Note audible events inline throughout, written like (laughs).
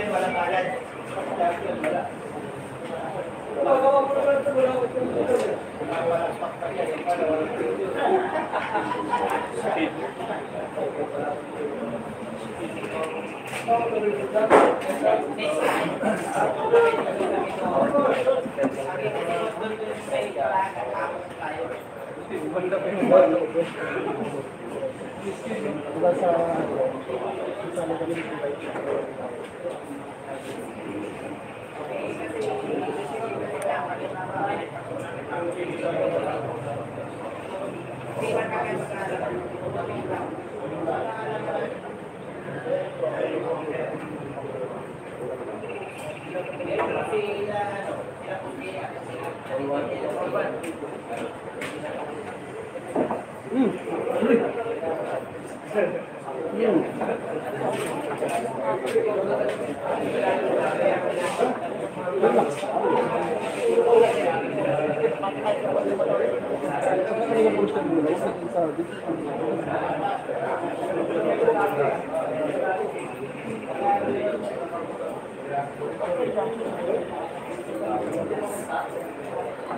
Nag-champion, walang balad. Champion, wala. Diba थोड़ा सा Thank you. 응. 응.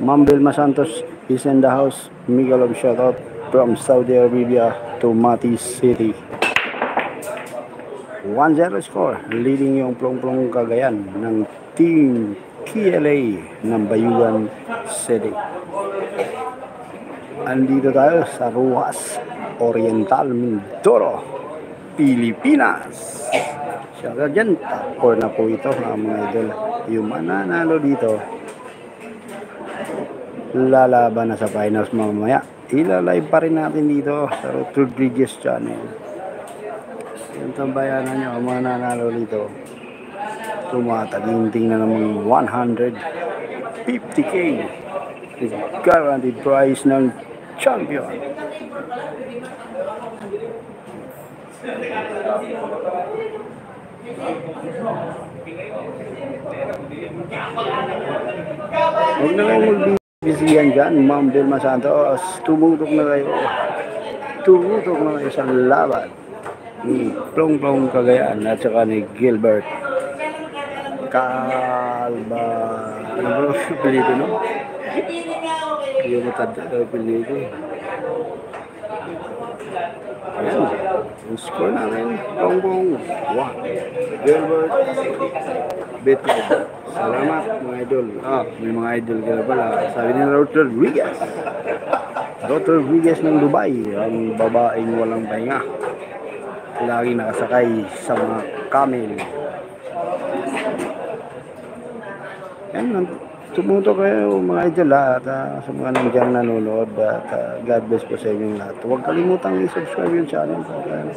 Ma'am Vilma Santos is in the house. Miguel of shoutout from Saudi Arabia to Mati City. 1-0 score. Leading yung plong-plong kagayan ng Team KLA ng Bayugan City. Andito tayo sa Ruas Oriental, Mindoro, Pilipinas. Shoutout dyan. Top 4 na po ito mga idol. Yung mananalo dito lalaban na sa finals mamaya. Ilalive pa rin natin dito sa Ruth Rodriguez channel. Yung tambayanan nyo, ang mga nanalo dito, tumataginting na namang 150k guaranteed prize ng champion. Huwag na lang magbibisihan dyan, Ma'am Vilma Santos. Tumutok na kayo. Tumutok na kayo sa laban ni Plong Plong Cagayan at saka ni Gilbert Calba, ano ba ang apelido no? Hindi mo tanda ang apelido. Ayan, yung score namin, Bongbong, 1. Gilbert, Bitcoin. Salamat mga idol. Ah, may mga idol ka pala. Sabi ni Dr. Rodriguez. Dr. Rodriguez ng Dubai, ang babaeng walang pahinga. Lagi nakasakay sa mga camel. Yan, tumuto kayo mga idol ha, at ah, sa mga nandiyan nanonood at ah, God bless po sa inyong lahat. Huwag kalimutang i-subscribe yung channel para,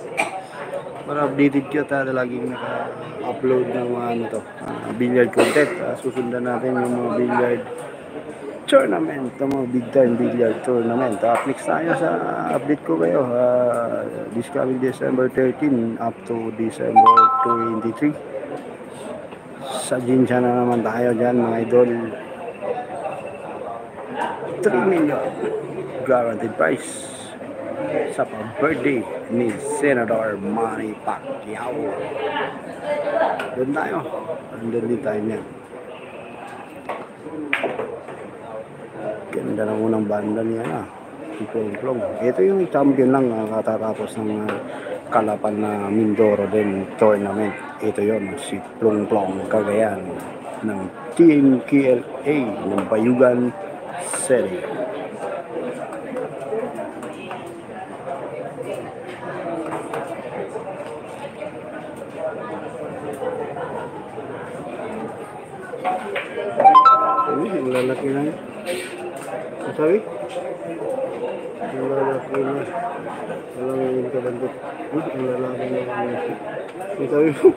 para updated kayo tayo laging naka-upload ng mga ano to, ah, billiard content. Ah, susundan natin yung mga billiard tournament, ng mga big time billiard tournament. Up next tayo sa update ko kayo. ah, this coming December 13 up to December 23 sa Jinsha na naman tayo dyan mga idol 3 million. Guaranteed price. Sa birthday ni Senator Manny Pacquiao. Doon tayo. Andun din tayo niyan. Ganda ng unang banda niya na si Plong Plong ito yung champion lang ah, katatapos ng ah, kalapan na Mindoro din tournament. Ito yon si Plong Plong Cagayan ng Team KLA ng Bayugan City Uy, lalaki na yun. Sabi? Ang lalaki na. Walang yung kabandot. Uy, ang lalaki na yun. Ang sabi mo?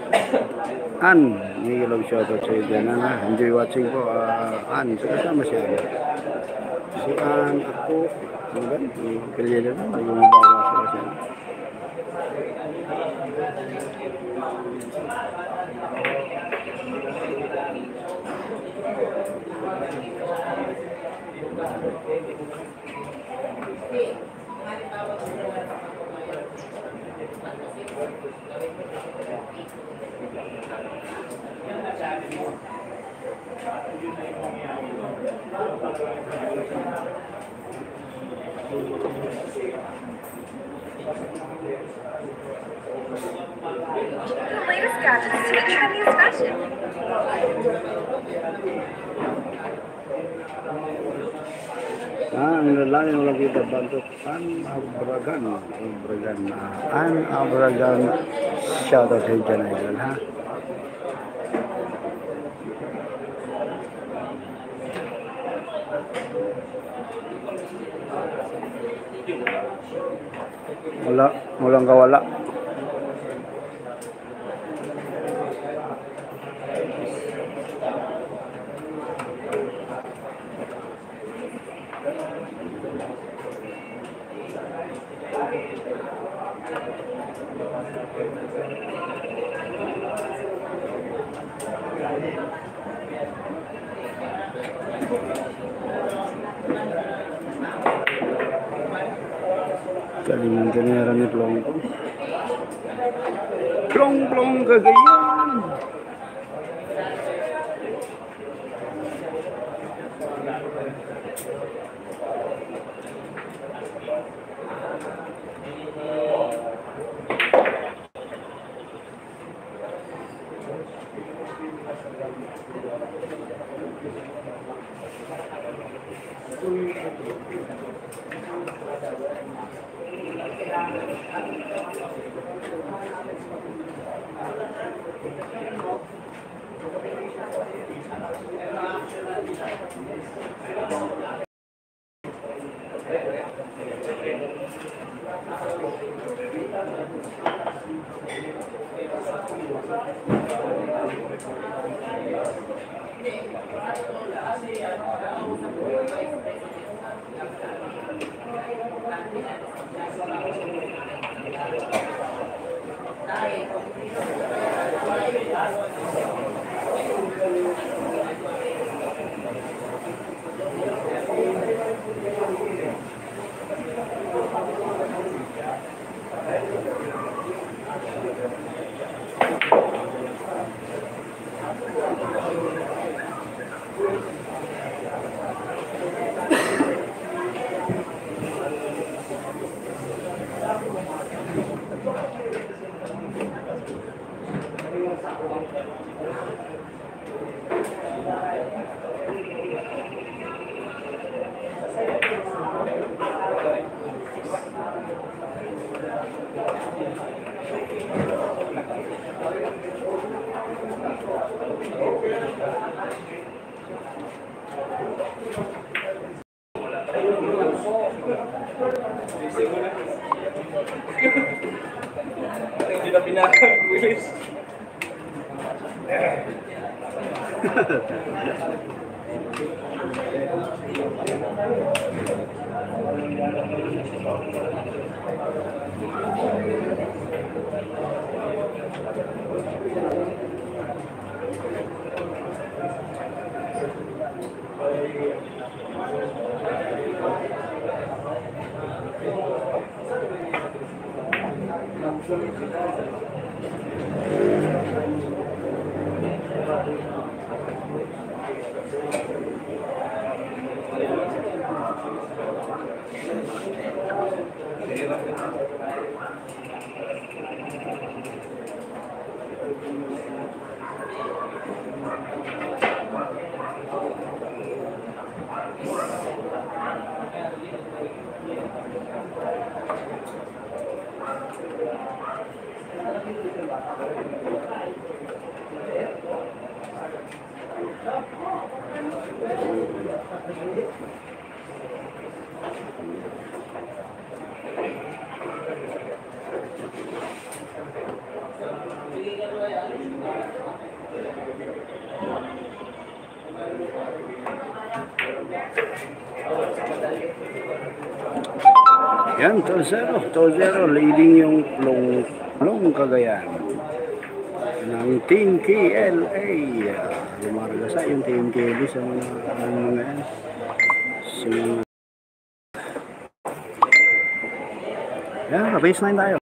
An, may love shoutout sa iyo dyan. Ano, enjoy watching po. Ah, An, sa kasama siya. Si An, ako, ano ba? Yung kalyada na, yung bawa sa siya. The latest gadgets to trendiest fashion. Ah, ang lalaki ng lagi kita bantot. An Abragan. Abragan. ah, An Abragan. Shoutout sa iyo dyan, idol, ha? Wala, walang kawala. Galing 2-0. 2-0. Leading yung long, long Cagayan. Ng Team KLA. Lumaragasa yung Team KLA sa mga, mga yan. Mga... Yan, baseline tayo.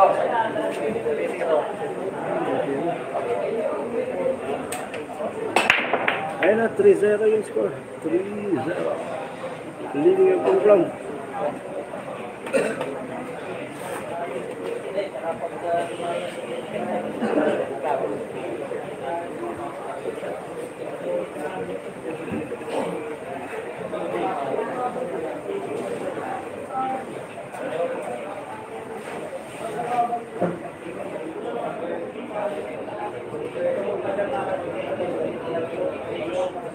Ayun na, 3-0 yung score. 3-0. Leading yung kumplong.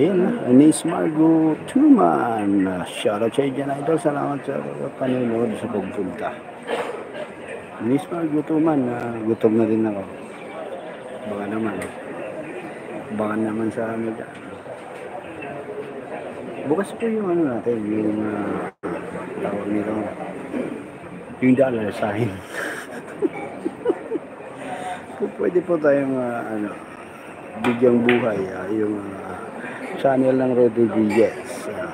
Ayun Anis Margo Tuman. Shoutout sa dyan, idol. Salamat sa panonood sa pagpunta. Anis Margo Tuman, ah, gutom na din ako. Baka naman. Baka naman sa ano dyan. Bukas po yung ano natin, yung ah, tawag nito. Yung dollar (laughs) sign. Kung pwede po tayong ah, ano, bigyang buhay, ah, yung ah, channel ng Rodriguez. Uh,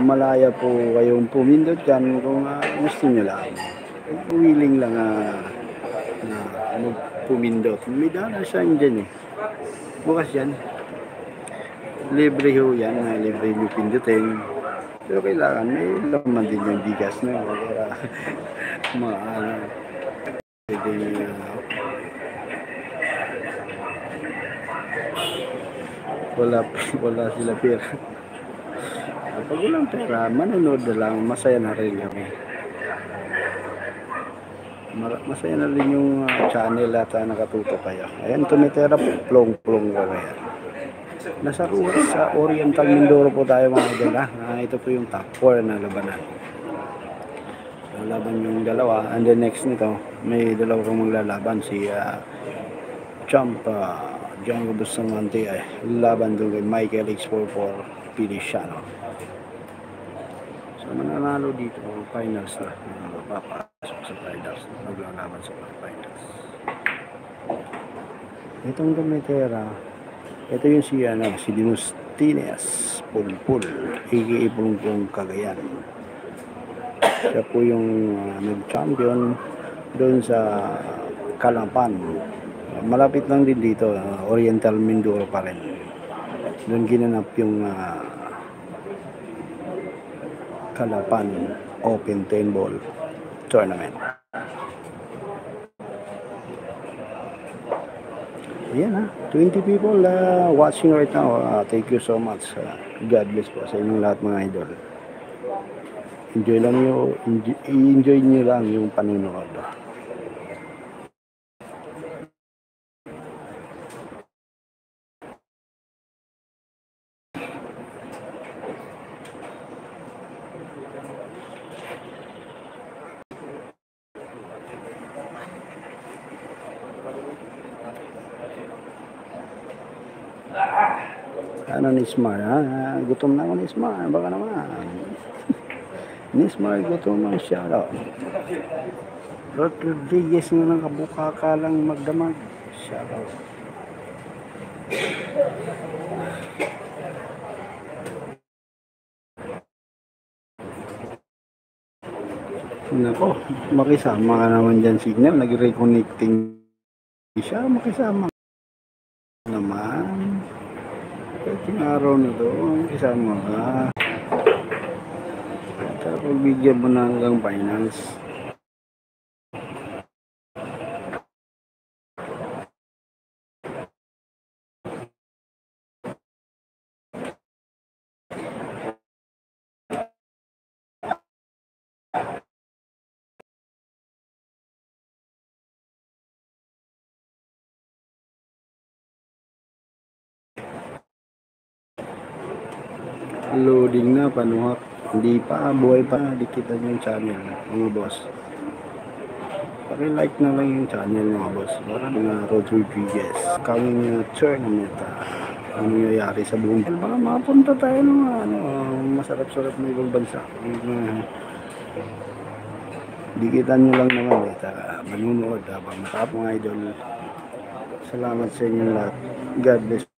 malaya po kayong pumindot dyan kung uh, gusto nyo lang. Willing lang uh, na magpumindot. May dana sign dyan eh. Bukas yan. libre ho yan, uh, libre yung pindutin. Pero kailangan may laman din yung bigas na yun. Kaya (laughs) mga ano, pwede uh, wala, (laughs) wala sila pera. Pag walang pera, manonood na lang, masaya na rin kami. Masaya na rin yung uh, channel at uh, nakatutok kayo. Ayan, tumitera po, plong-plong ko kaya. Nasa sa Oriental Mindoro po tayo mga idol ha. Ah, ito po yung top 4 na labanan. Lalaban yung dalawa. And then next nito, may dalawa kang maglalaban. Si uh, Champ uh, Django Bustamante ay laban doon kay Michael X44 Feliciano. So mananalo dito finals na. Uh, papasok sa finals. Maglalaban sa finals. Itong Domitera, ito yung si, ano, si Dinustines Pulpul, aka Pulpong Cagayan. Siya po yung uh, nag-champion doon sa Kalapan. Malapit lang din dito, uh, Oriental Mindoro pa rin. Doon ginanap yung uh, Kalapan Open 10 Ball Tournament. Ayan ha, 20 people uh, watching right now. Uh, thank you so much. Uh, God bless po sa inyong lahat mga idol. Enjoy lang nyo, enjoy, enjoy nyo lang yung panunood. Ano ni Smar, ha? Gutom na ako ni Smar, baka naman. (laughs) ni Smar, gutom ang siya daw. Rod Rodriguez na lang kabukaka lang magdamag. Siya daw. Nako, makisama ka naman dyan signal. Nag-reconnecting siya, makisama naman. Yung araw na to, isama ka. Tapos bigyan mo na hanggang finance. Loading na, panuhak. Hindi pa, buhay pa. Dikita niyo yung channel, mga boss. Paki-like na lang yung channel, mga boss. Para mga Rod Rodriguez. Coming uh, tournament. Uh, ano nangyayari sa buong Baka mapunta tayo ng ano, uh, masarap-sarap na ibang bansa. Uh, dikitan nyo lang naman eh. Ta, manunood habang matapos mga idol. Salamat sa inyo lahat. God bless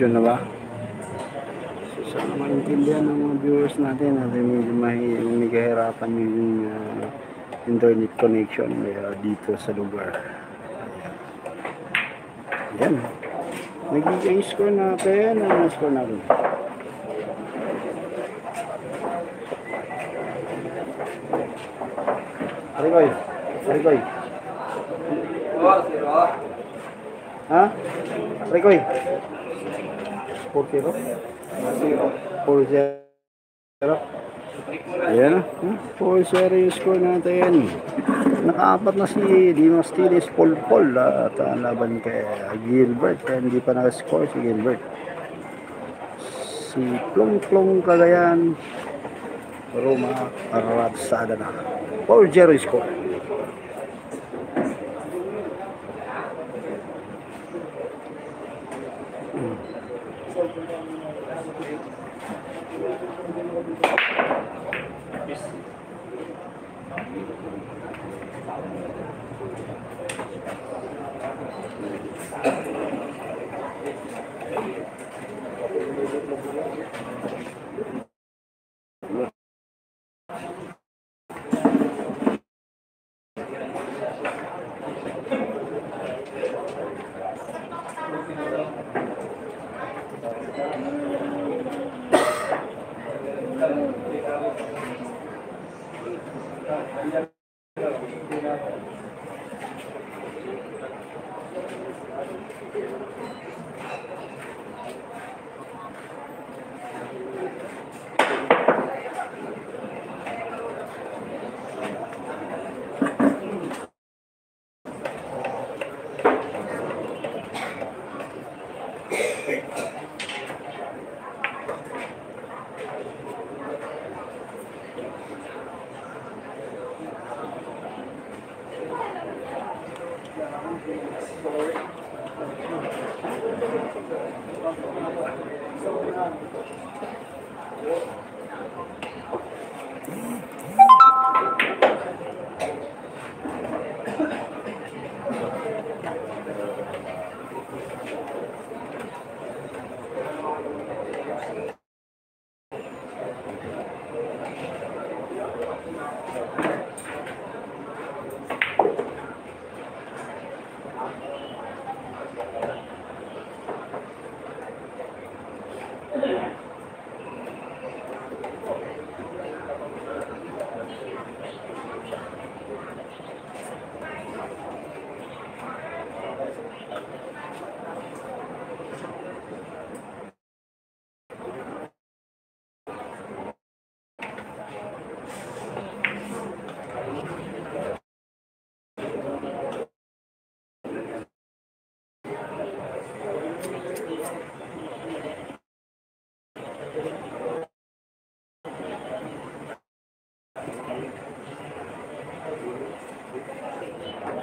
motion na ba? So, sana maintindihan ng mga viewers natin natin medyo mahi- may kahirapan yung uh, internet connection uh, dito sa lugar. Ayan. Nagiging score natin. Ano score natin? Arikoy. Arikoy. Ha? Arikoy. 4-0? 4-0. Ayan na. 4-0 yung score natin. Nakaapat na si Dimas Tilis Polpol at uh, laban kay Gilbert. Kaya hindi pa nakascore si Gilbert. Si Plong Plong Cagayan. Roma Rapsada na. 4-0 yung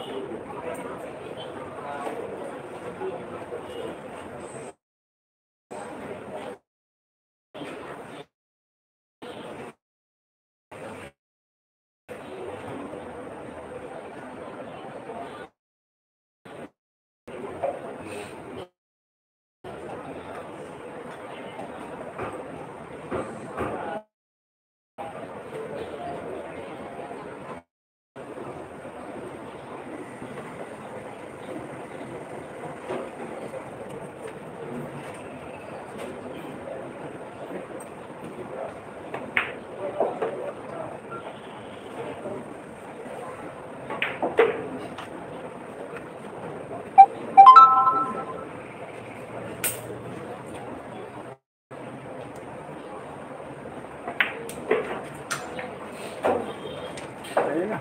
score. Ayun na.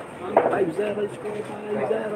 5-0 score,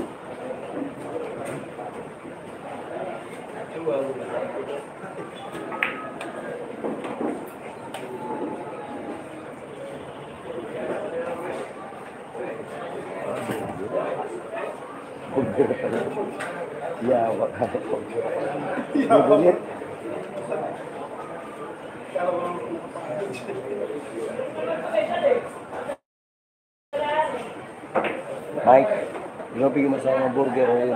Bubungit. Mike, bigyan mo sa mga burger o yun.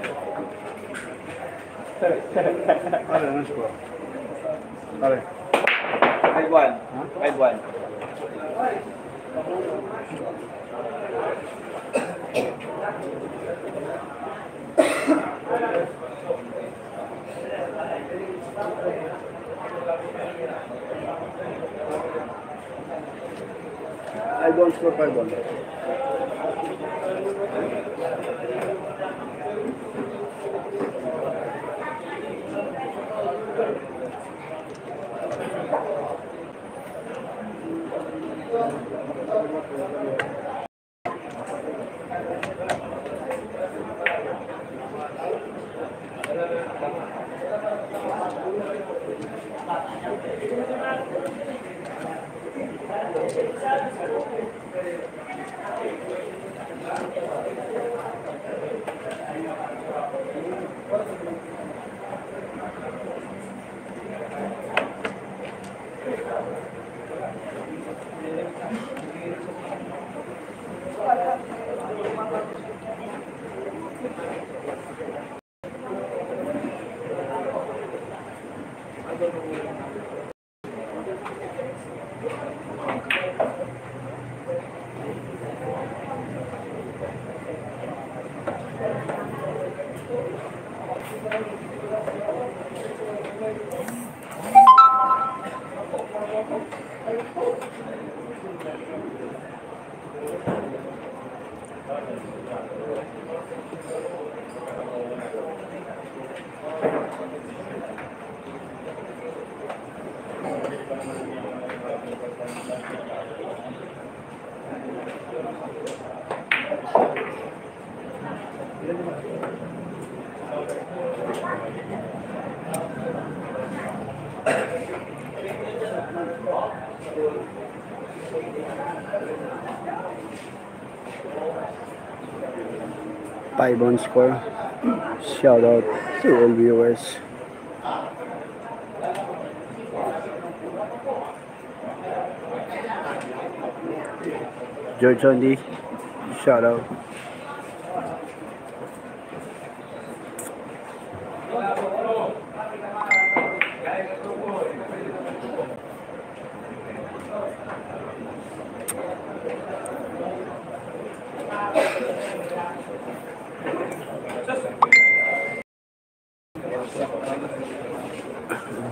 Pare, ano score? Pare. 5-1. 5-1. I don't score 5-1. Five on score. Shout out to all viewers. George Andy, shout out.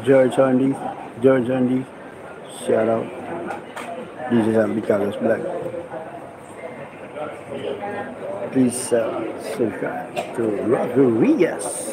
George Andy, George Andy, shout out. This is Ambikalos Black. Please uh, subscribe to Rodriguez.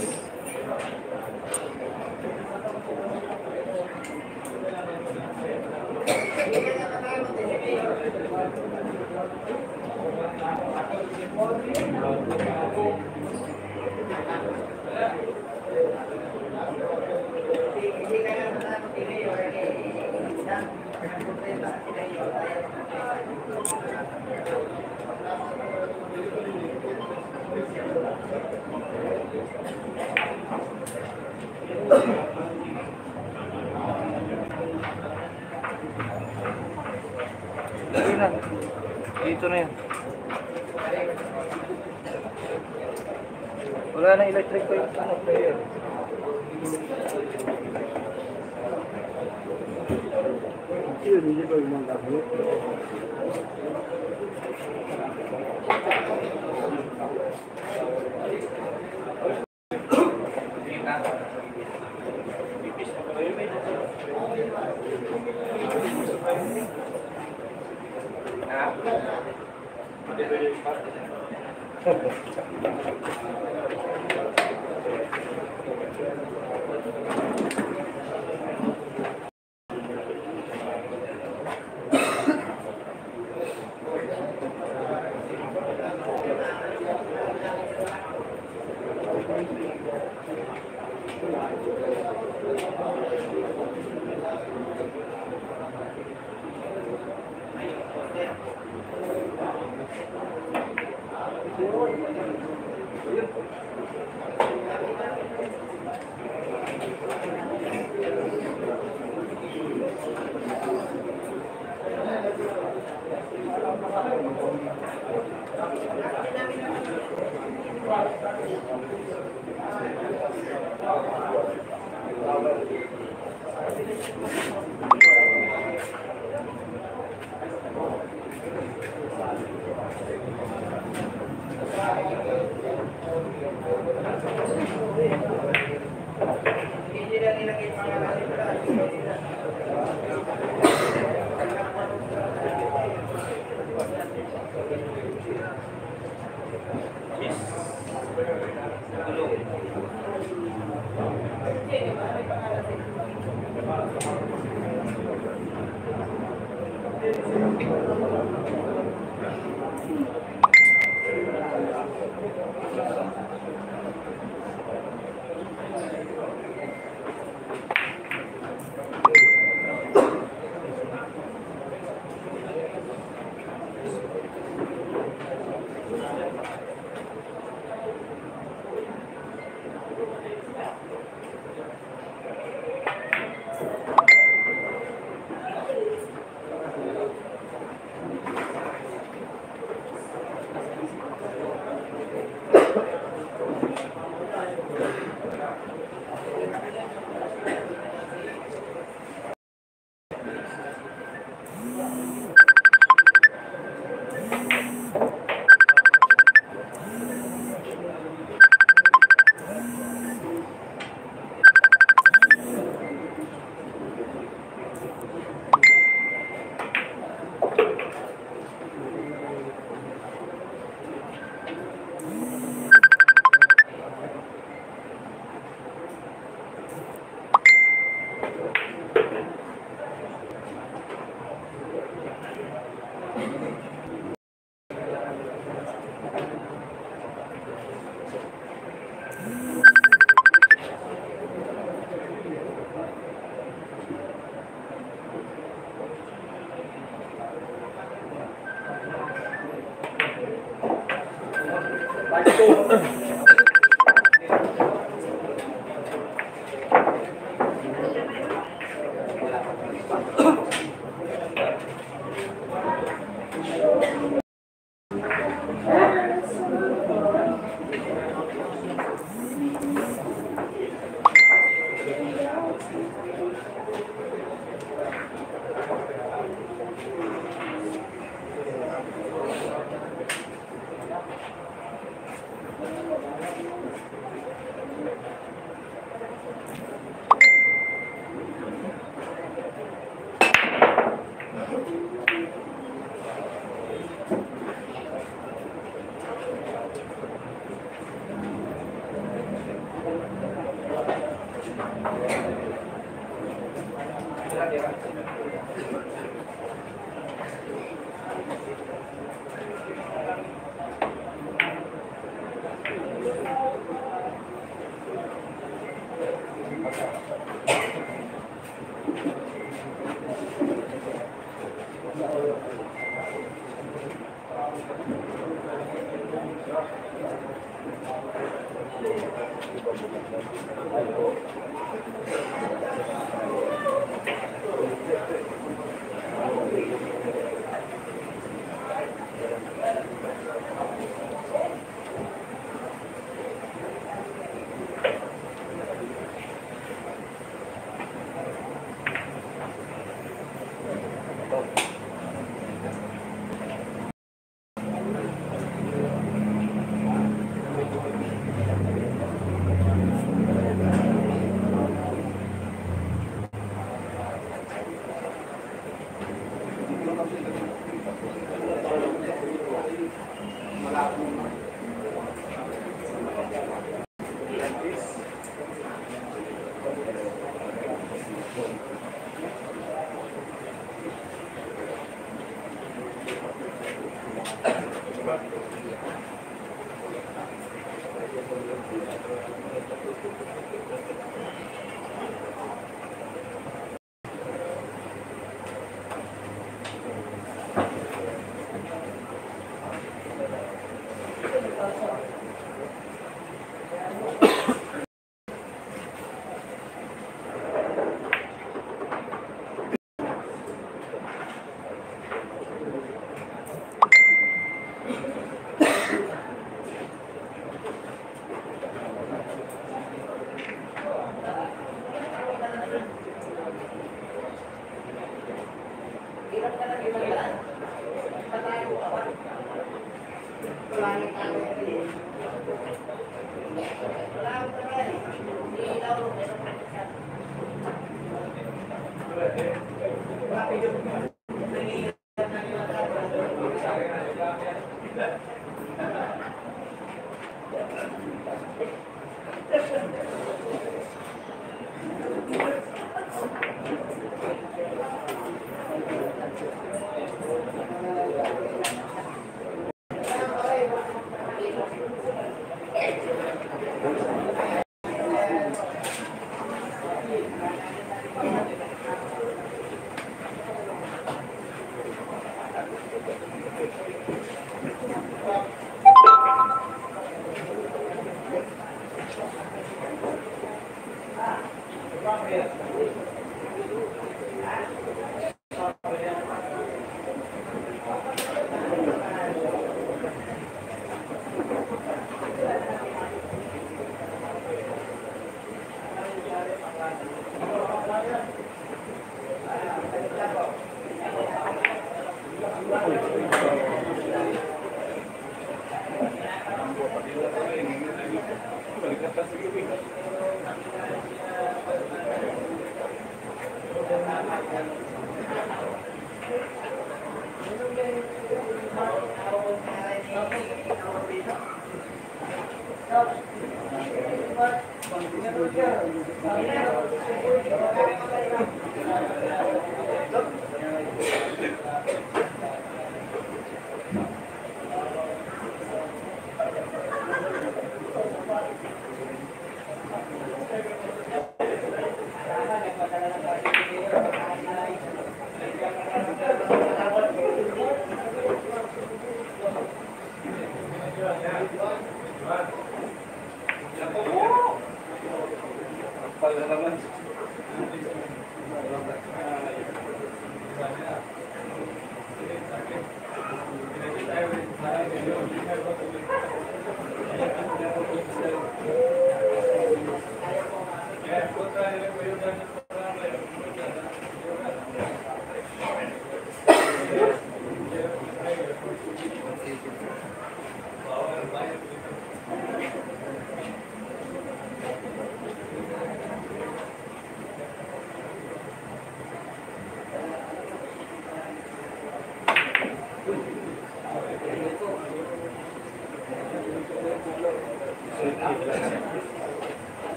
Wala na electric pa yung ano, player. Yun, hindi ba yung mga Thank (laughs) you.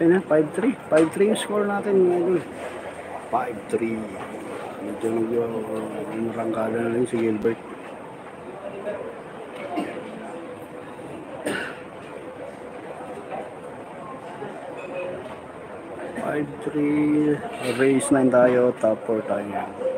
Yan na, 5-3. 5-3 yung score natin, mga idol. 5-3. Medyo medyo narangkada na rin si Gilbert. Five, three, race 9 tayo, top 4 tayo.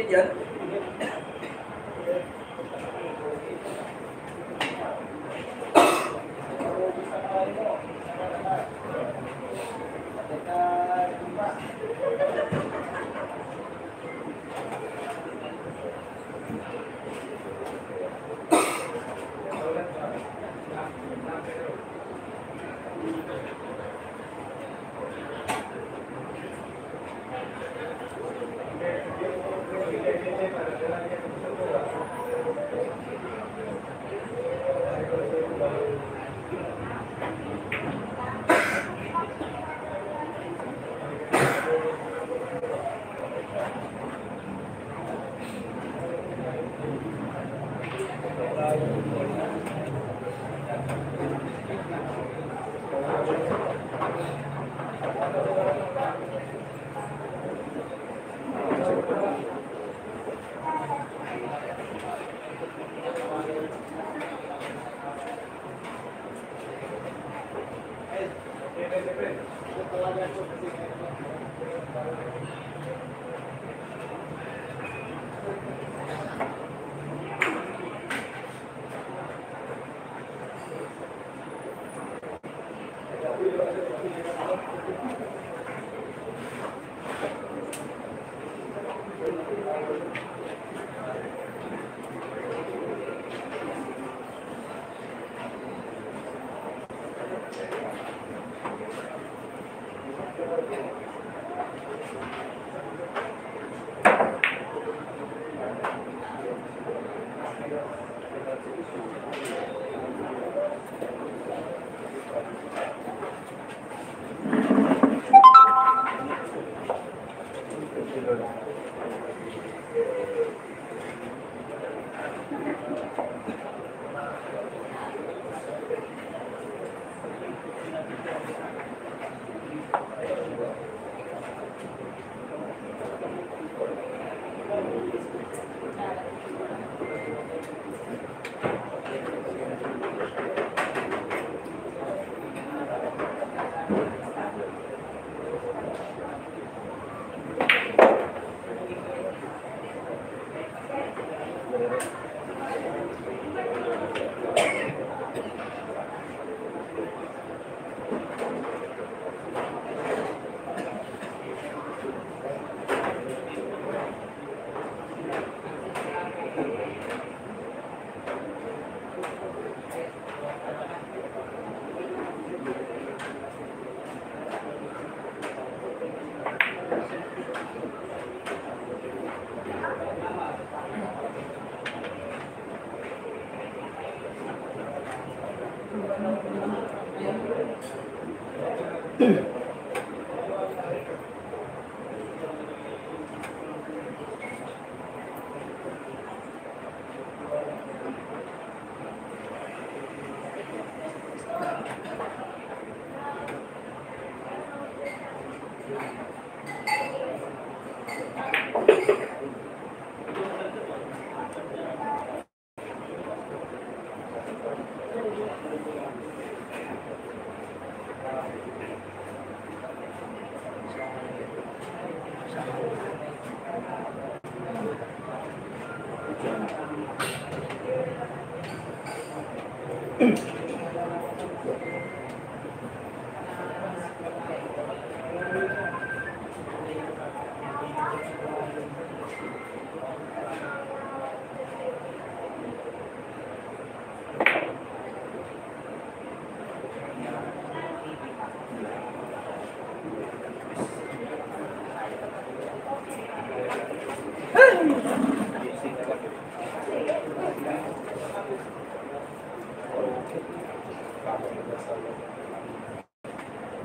के ज्ञान को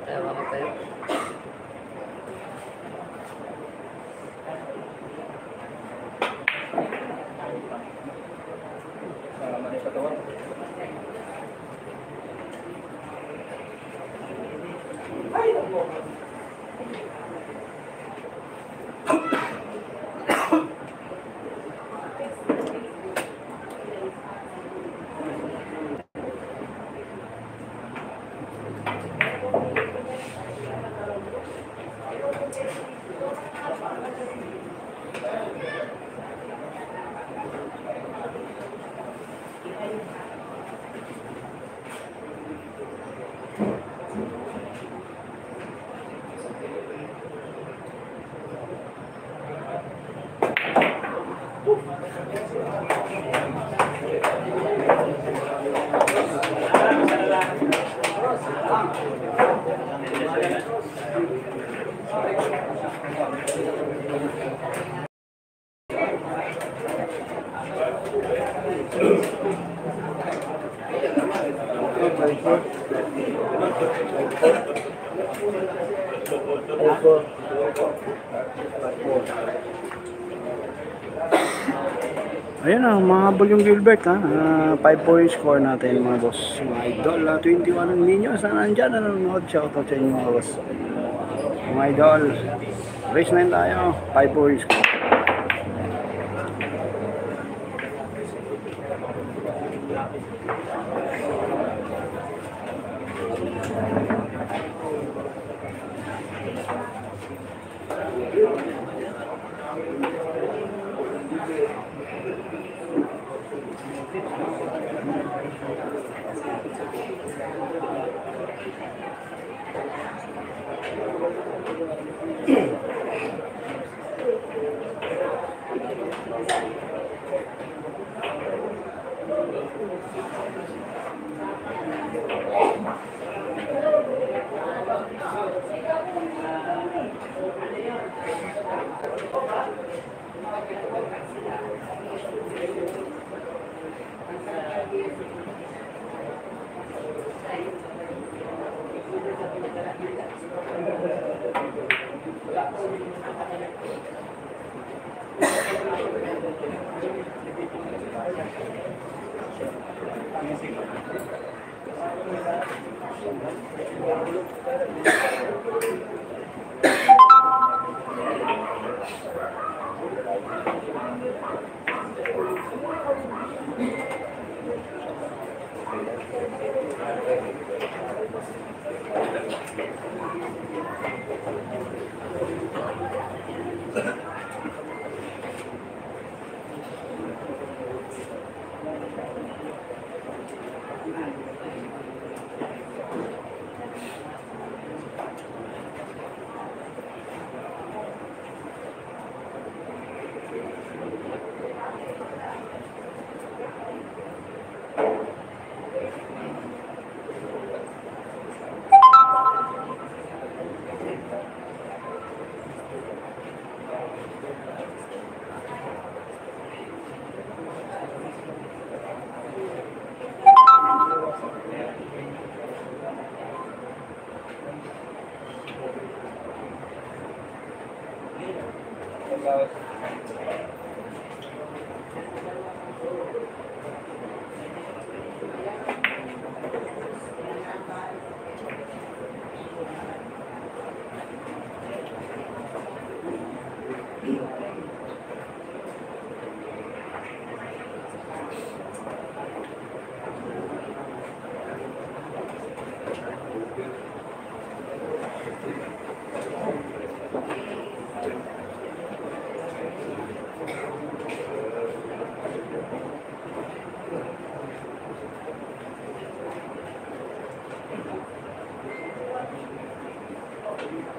Saya. Mga yung Gilbert ha. 5 points score natin mga boss. Mga idol, ah, 21 ang minions na nandyan na nanonood. Shoutout sa inyo mga boss. Mga idol, race 9 tayo. 5 points score. Gracias.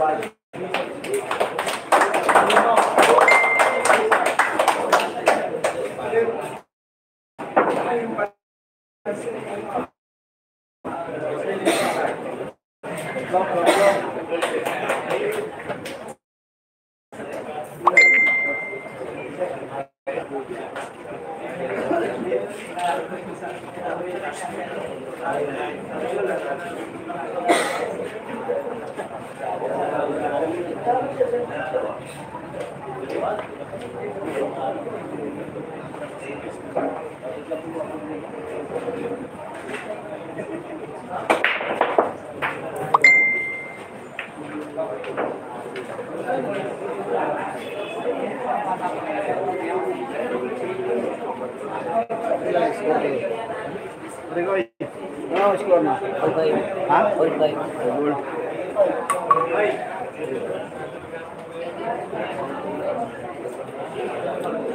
Ano ang score na? Ha? All five. Goal.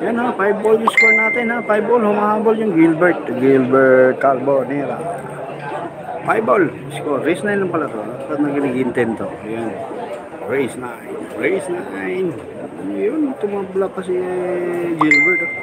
Yan ha, 5 ball yung score natin ha. 5 ball, humahabol yung Gilbert. Gilbert Carbonera. 5 ball score. Race 9 lang pala to. At naginig to. Yan. Race 9. Race 9. Ano yun? Tumabla pa si Gilbert. oh.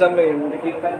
Ito nga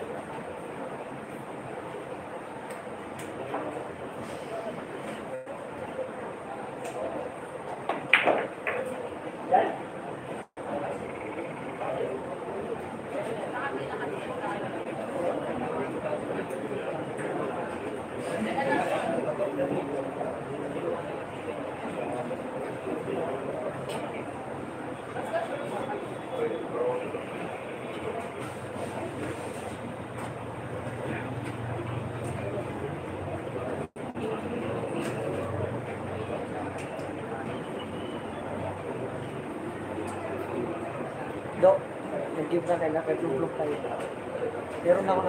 na nila kay Plug kayo. Meron ako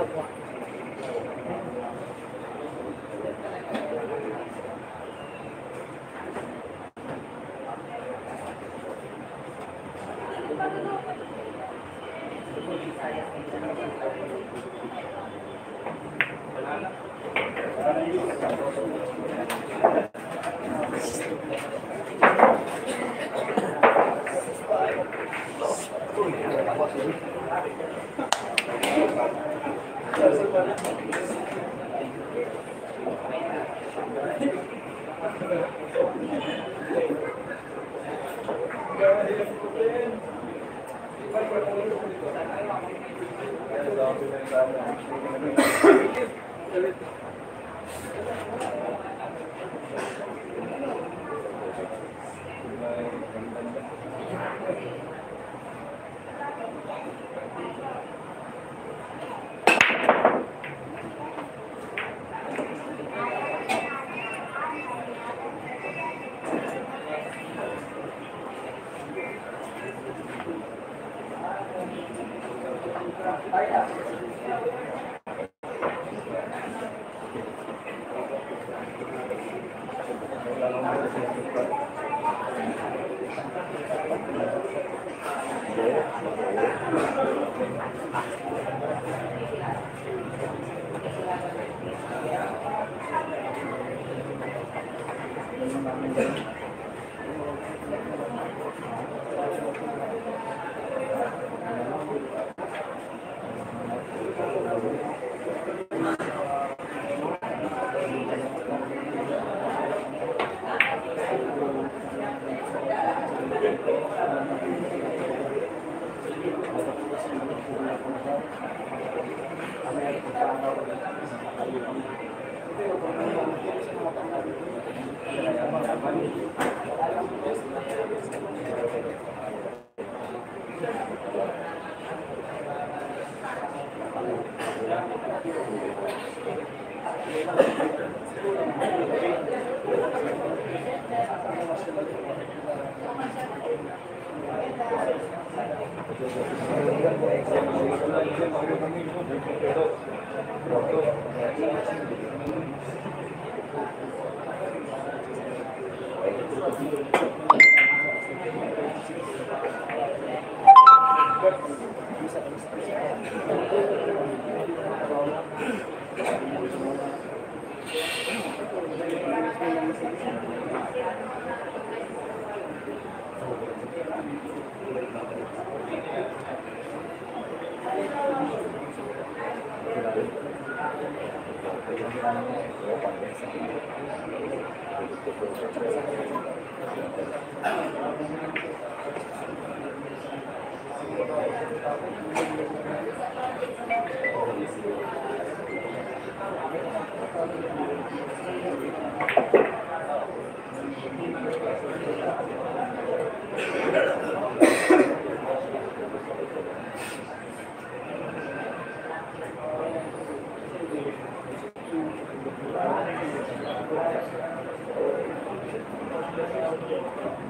Gracias.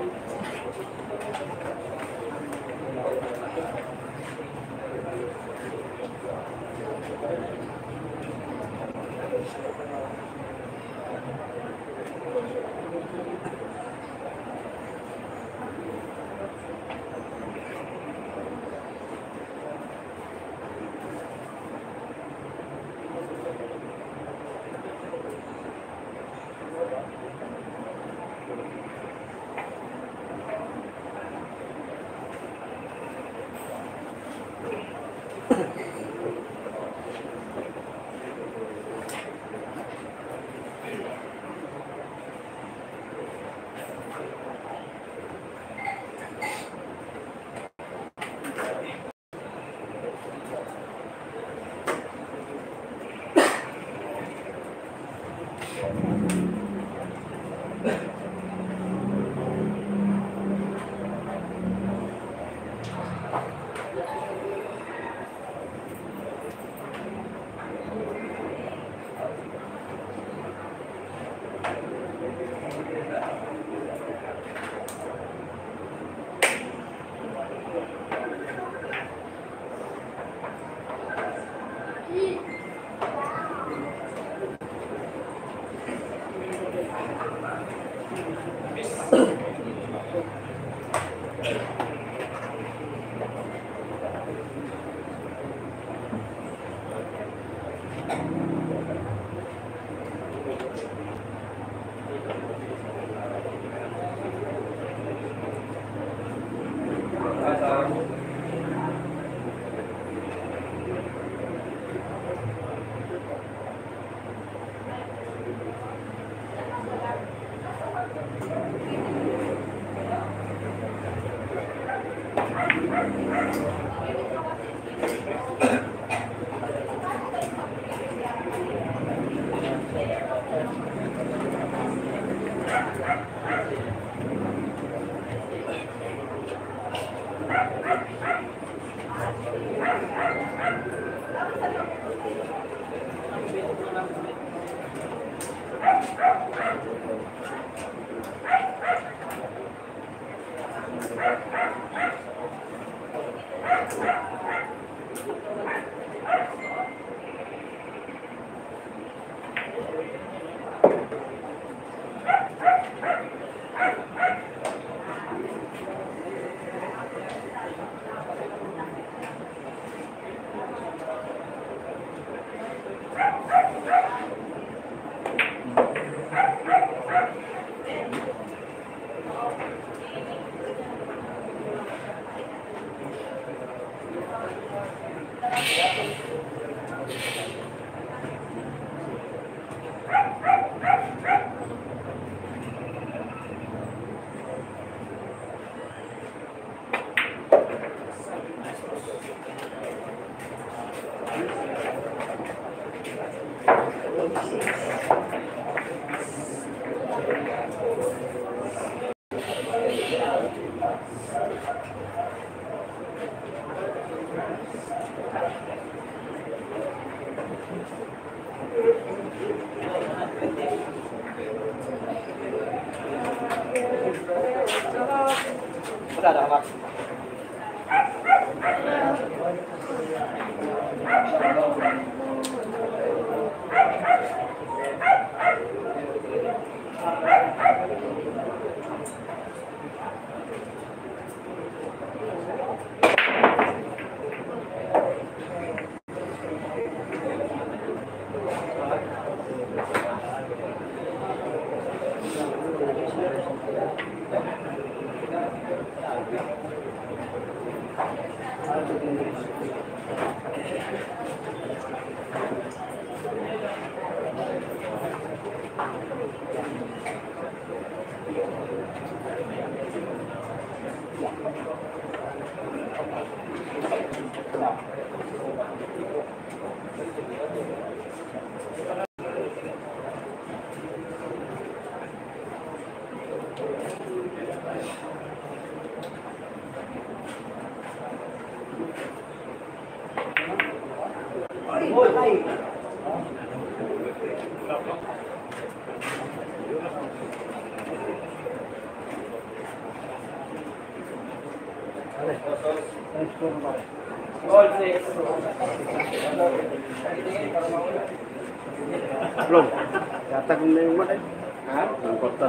Nagwa. Wala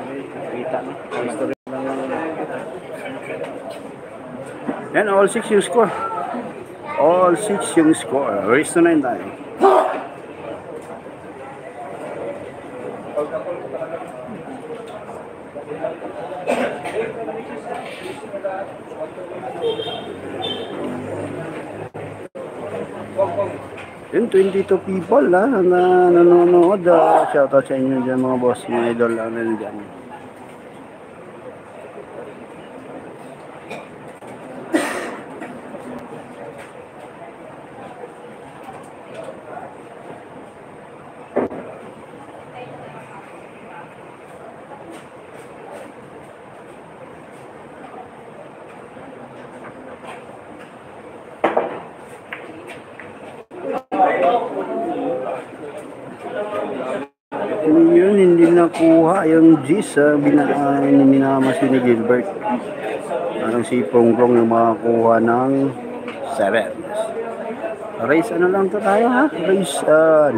kita na. History lang. Yan, all six yung score. All six yung score. Race to nine tayo. Yun, 22 people ha, na nanonood. Uh, shoutout sa inyo dyan mga boss, mga idol lang rin dyan. Yun, hindi nakuha yung G sa binain ni Minamas ni Gilbert. Parang si Pongprong yung makakuha ng 7. Race ano lang to tayo ha? Race 9.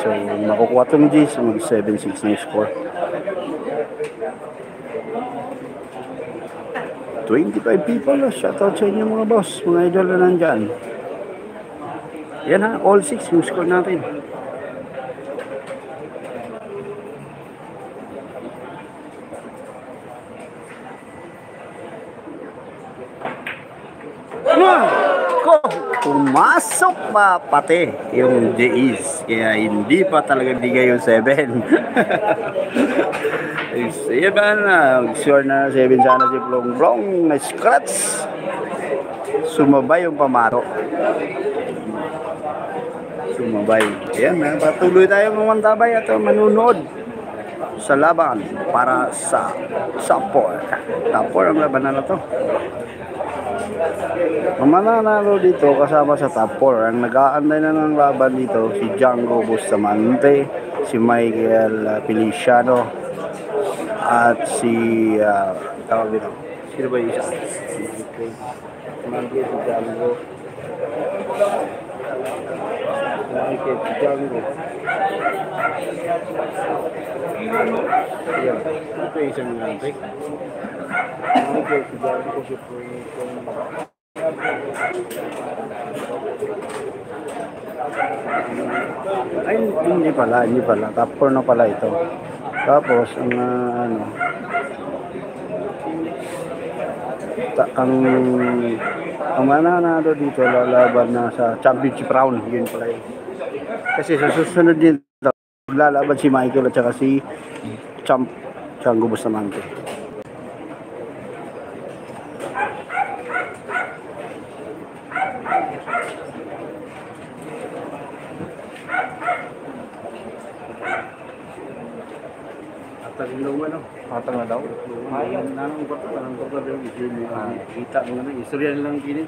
so makukuha tong G sa mag 7-6 na score. 25 people. Shoutout sa inyo mga boss. Mga idol na nandyan. Yan ha, all 6 yung score natin. Ko, pa pati yung J's. Kaya hindi pa talaga bigay yung 7. Sige (laughs) ba na, sure na 7 sana si Plong Plong na scratch. Sumabay yung pamaro. Sumabay. Ayan, na, patuloy tayo mamantabay at manunod sa laban para sa top 4. Top 4 ang laban na to. Mananalo dito kasama sa top 4. Ang nag-aantay na ng laban dito si Django Bustamante, si Michael uh, Feliciano, at si uh, tawag dito. Sino ba yung isa? Michael Django. Michael Django. Ayan. Ito isang natin. Ay, hindi pala, hindi pala. Top 4 na pala ito. Tapos, ang ah, ano, ta, ang ang mananalo dito lalaban na sa championship round yun pala yun. kasi sa susunod din lalaban si Michael at saka si Champ Chango Bustamante Atang ilaw ano? Matang na daw. Ayun, nanong ko nanong isin kita mo na istorya lang kini.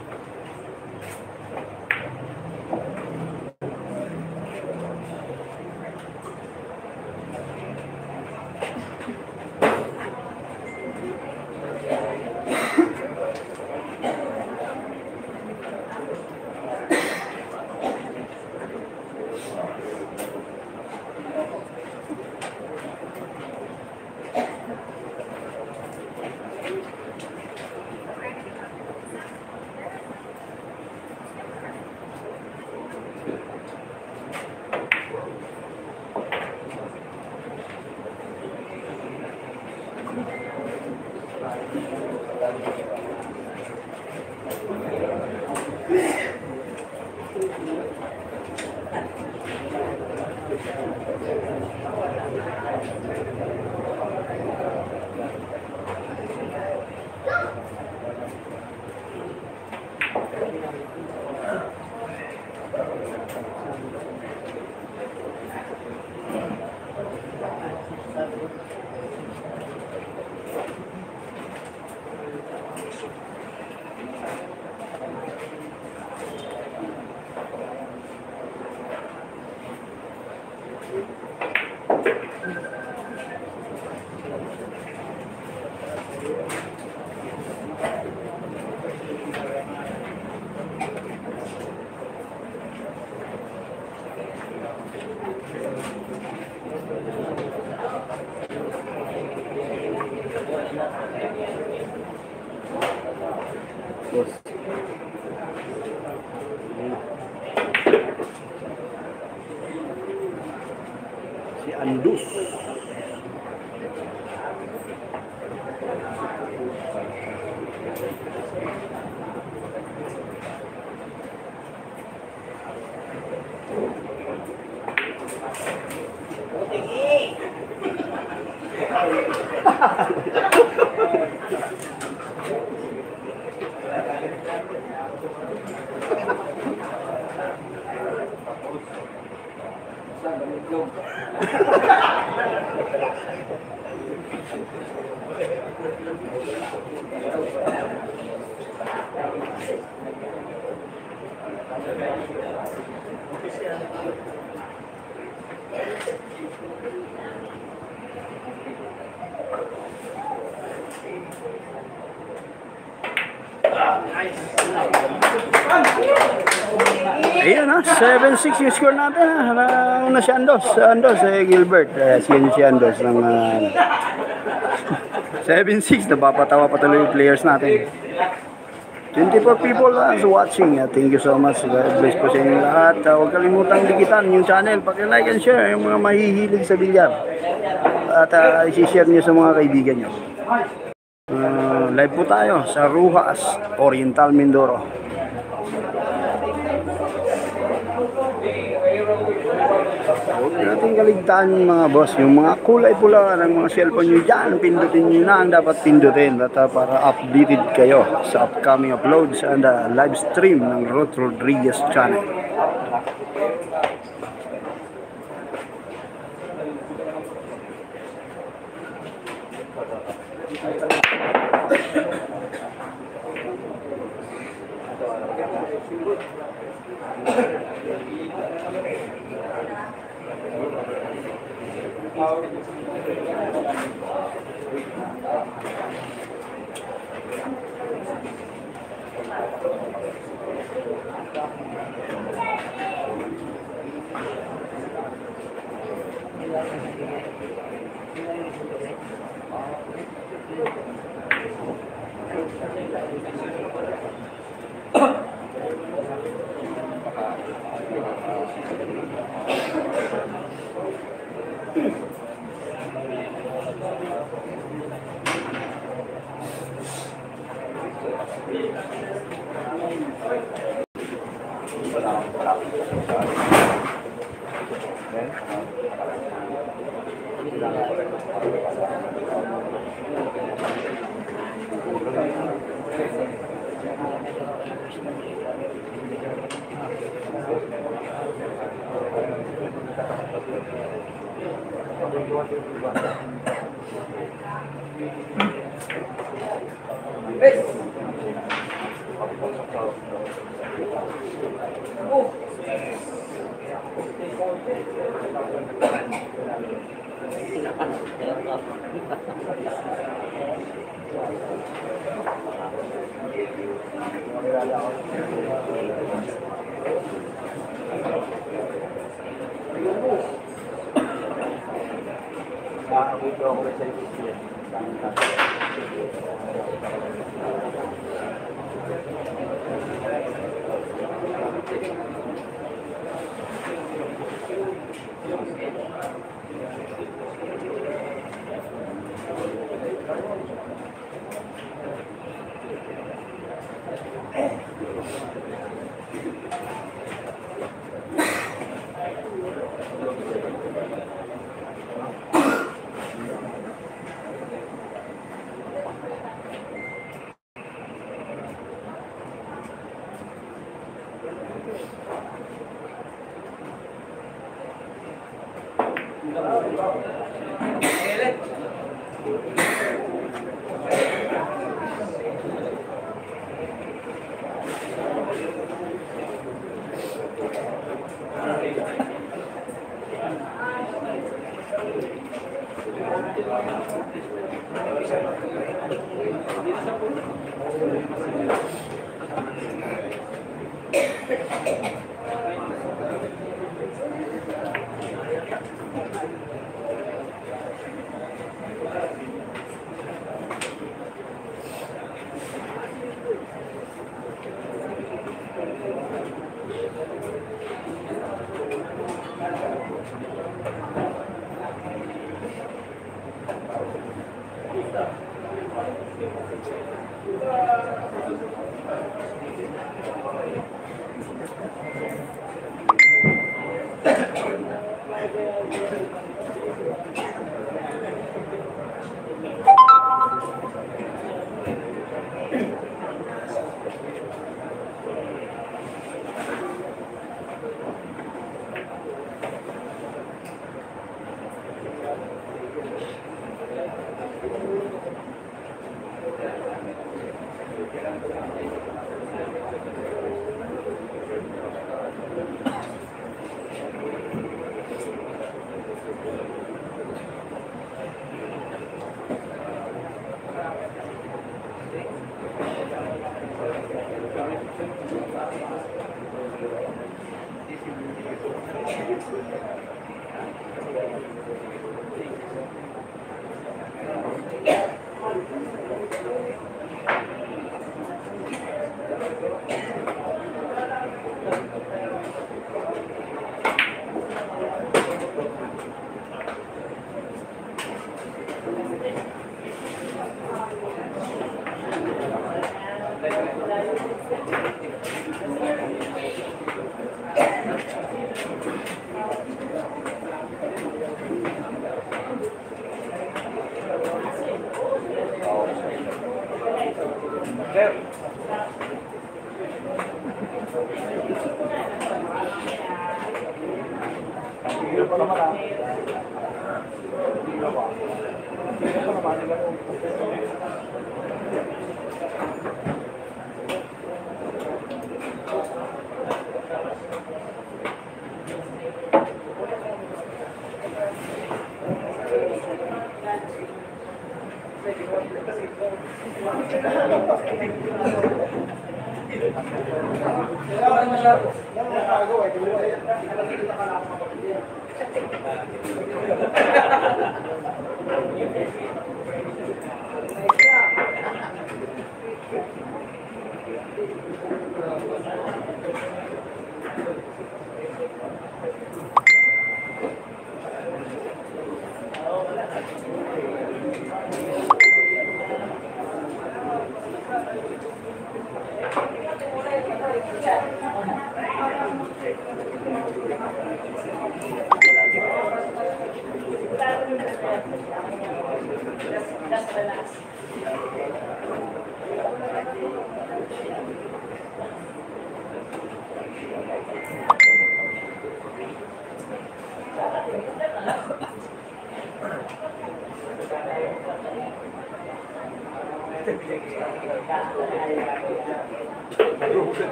Si Andus. Ayun ha, 7-6 yung score natin ha. Nauna si Andos. Andos, eh, Gilbert. Eh, si, si Andos ng (laughs) uh, 7-6. Napapatawa pa tuloy yung players natin. 24 people uh, watching. Uh, thank you so much. God bless po sa inyo lahat. Uh, huwag kalimutang dikitan yung channel. Paki-like and share yung mga mahihilig sa bilyar. At uh, isi-share nyo sa mga kaibigan nyo. Uh, live po tayo sa Ruhas, Oriental Mindoro. Huwag natin kaligtaan yung mga boss, yung mga kulay pula ng mga cellphone nyo dyan, pindutin nyo na ang dapat pindutin at para updated kayo sa upcoming uploads and uh, live stream ng Ruth Rodriguez channel. Hey! Oh!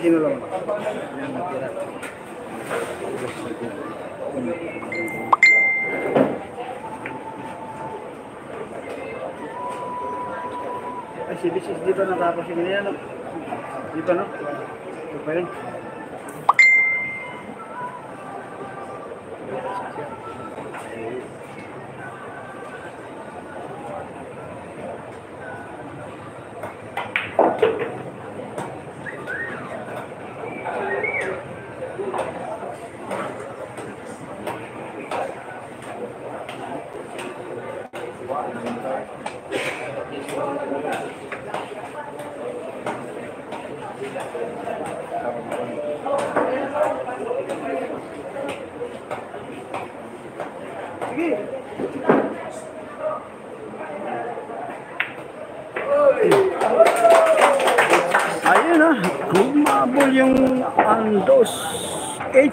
Service sino lang?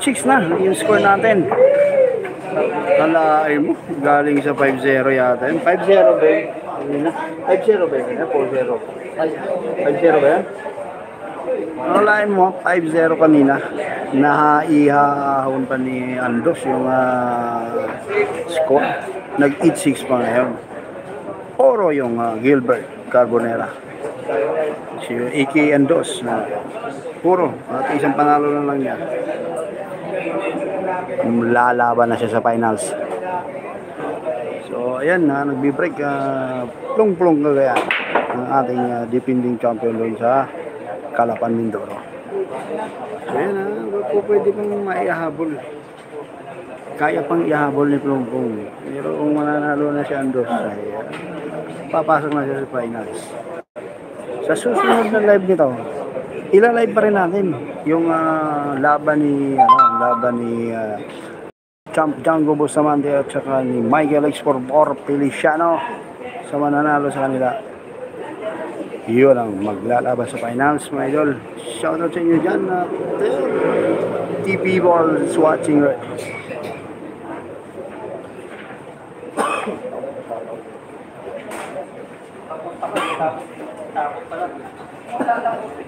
6 na yung score natin. Kalaay mo, galing sa 5-0 yata. 5-0 ba yun? 5-0 ba 4-0. 5-0 ba yun? Nalain mo, 5-0 kanina. Nahaihahon pa ni Andos yung uh, score. Nag-8-6 pa ngayon. Oro yung uh, Gilbert Carbonera. Si Iki Andos. Uh, puro. At isang panalo na lang yan. Lalaban na siya sa finals. So, ayan na, nagbi-break. Uh, plong-plong kagaya ang ating ah, defending champion doon sa Kalapan, Mindoro. So, ayan po pwede pang maihabol. Kaya pang ihabol ni Plong Plong. Pero kung mananalo na si Andos, ay ah, papasok na siya sa finals. Sa susunod na live nito, ilalive pa rin natin yung uh, laban ni ano, laban ni uh, Champ Django Bustamante at saka ni Michael Exporbor Feliciano sa mananalo sa kanila. Yun ang maglalaban sa finals, mga idol. Shout out sa inyo dyan na uh, TV balls watching right. Tapos (laughs) pala.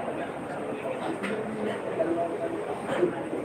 Thank you.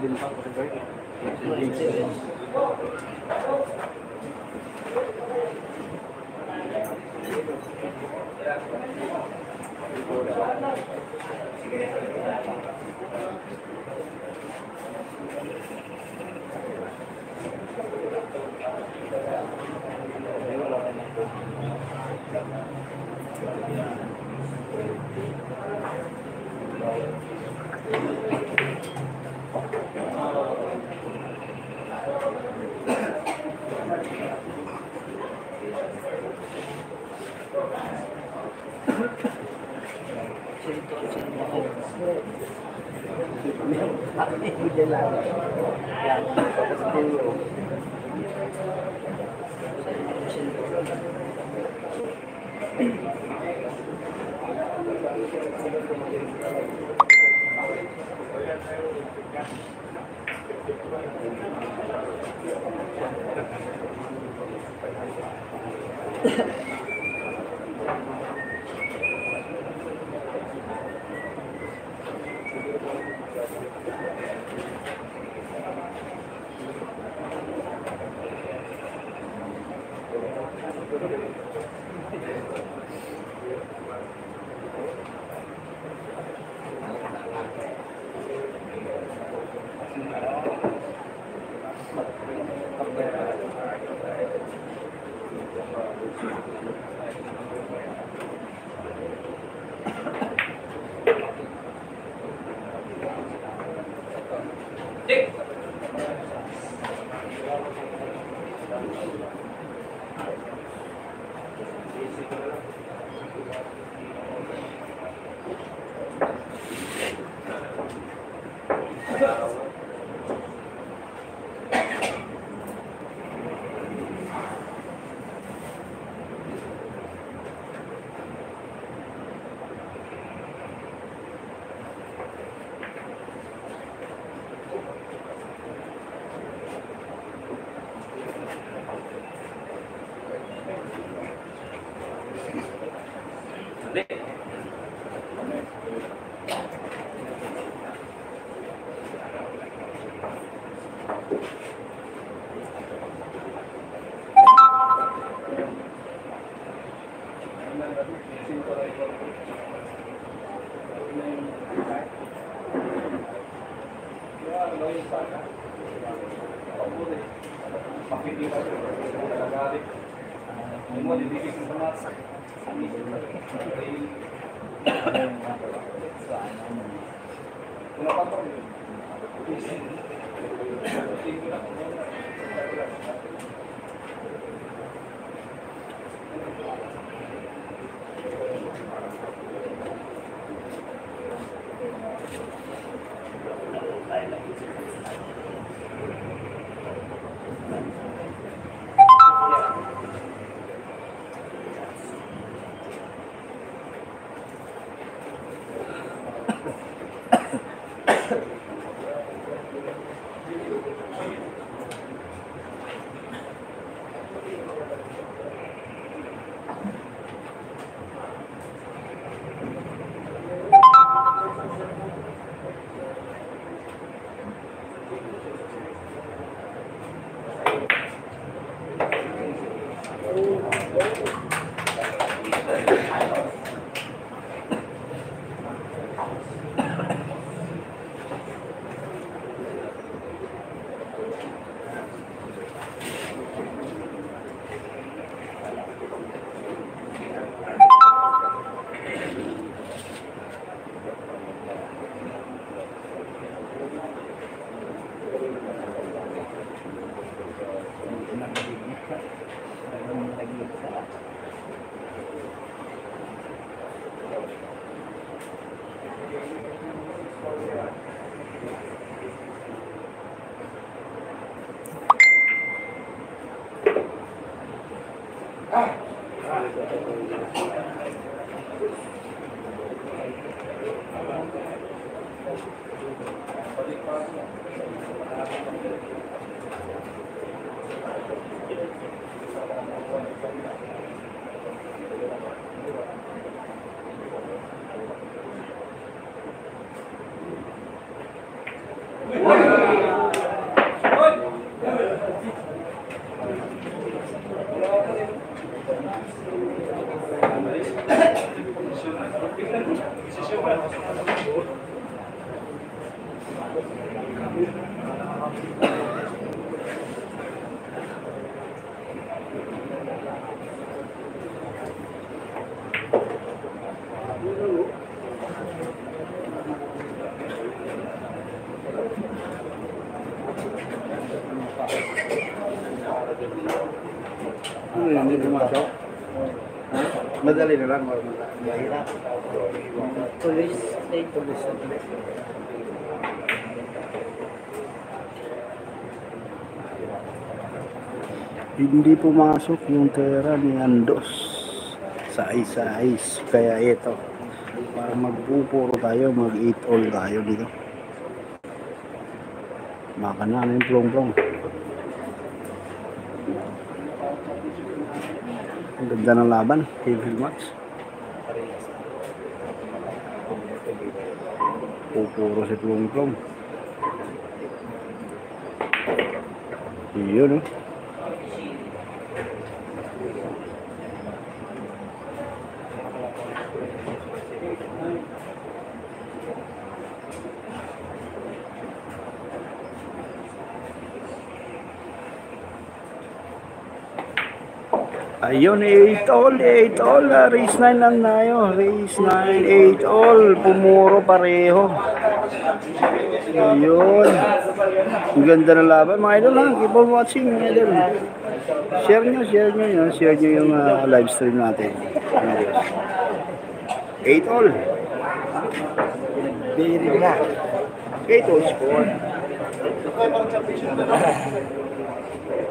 Jadi, kita akan berjaya. Jadi, kita akan berjaya. Yeah. (laughs) Madali na lang. Mahirap. Police state, police state. Hindi pumasok yung pera ni Andos sa isa-is. Kaya ito, para magpupuro tayo, mag-eat all tayo dito. Baka na yung plong-plong. Ganda ng laban, Hayfield match. Pupuro si plong-plong. Yun, oh. Ayun, 8 all, 8 all. ah, race 9 lang tayo. Race 9, 8 all. Pumuro pareho. Ayun. Ang ganda ng laban. Mga idol ha, keep on watching mga idol. Share nyo, share nyo yun. Share nyo yung ah, live stream natin. Mga idol. 8 all. Very black. 8 all score.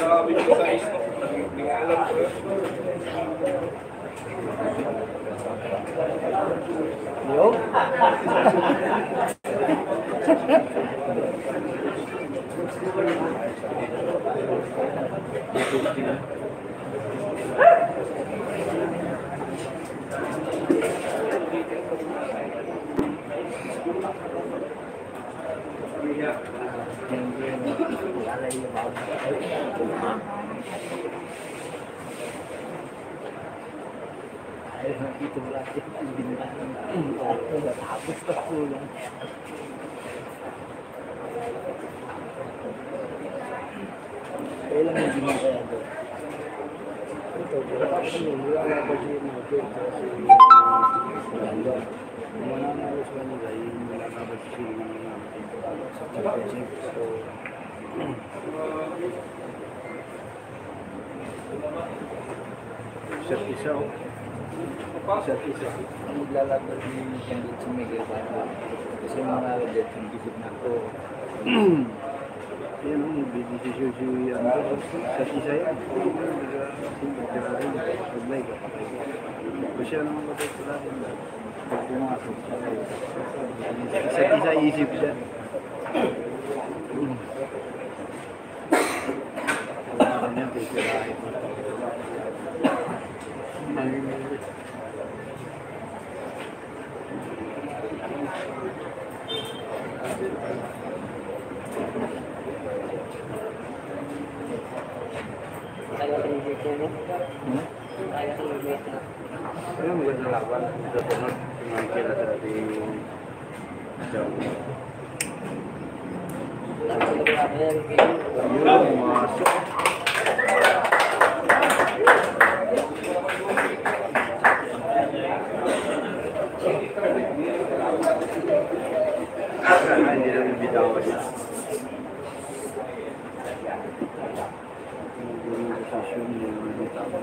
Grabe yung size ng alam ko. Yun. Yo. Ayaw na dito wala siya. Hindi na ako natapos na kulong. Kailan yung ginagaya doon? Ito, wala ko yun. Wala na ba siya yung mga kasi mga nanalo sa kanila, yung wala na ba siya yung sa championship. So, isa't isa oh. Isa't isa. Ang maglalaban ni Candid sa Miguel Bata. Kasi mga dead championship na ako. Yan ang bidisisyon si ano, sa isa yan. Paglay ka. Kasi ano naman ba ito pala rin Pag pumasok siya. Sa isa isip siya. Wala niya, titirahin. Hmm? Ano mo ganda laban? Sa tunod, mga kira sa ating John. Yun, masok. Sana hindi na bibitawan niya. Yung posisyon yung bibitawan.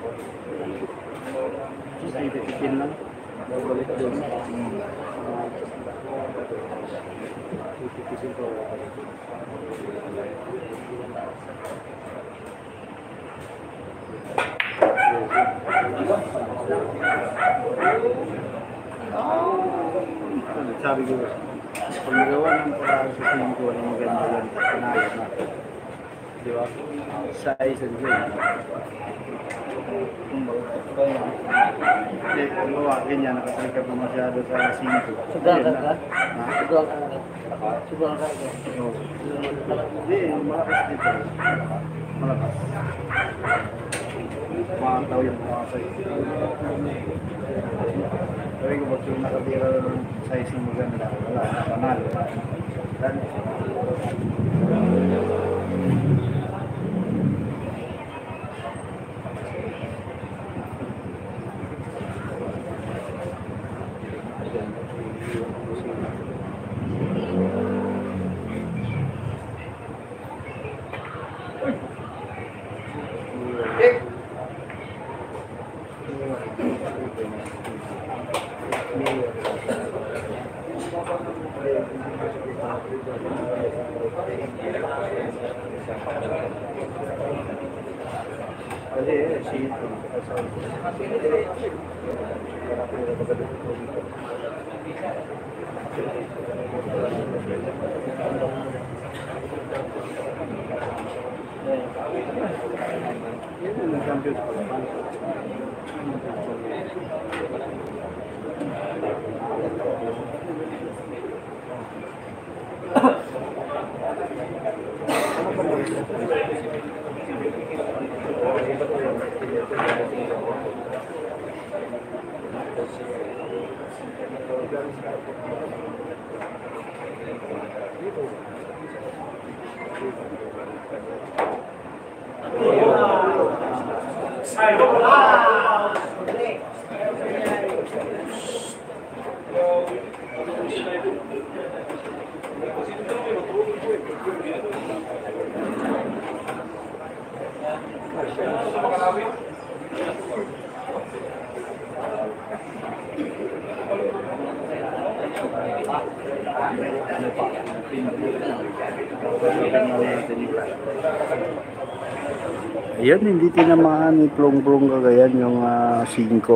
Terus dibikin lah. Boleh dulu. Dibikin tuh. Oh. Sabi ko, pag nagawa ng para sa singko ng maganda yan, kanayan natin. Di ba? Size and grade. Hindi, kung gawa, ganyan, nakasal ka pa masyado sa singko. Sobrang Yan ka? na. Ha? Sobrang ka? Sobrang ka? Oo. Hindi, malakas dito. Malakas. Makataw yung makasay. Sabi ko, pag yung nakatira ng size ng maganda, wala, panalo. Dan,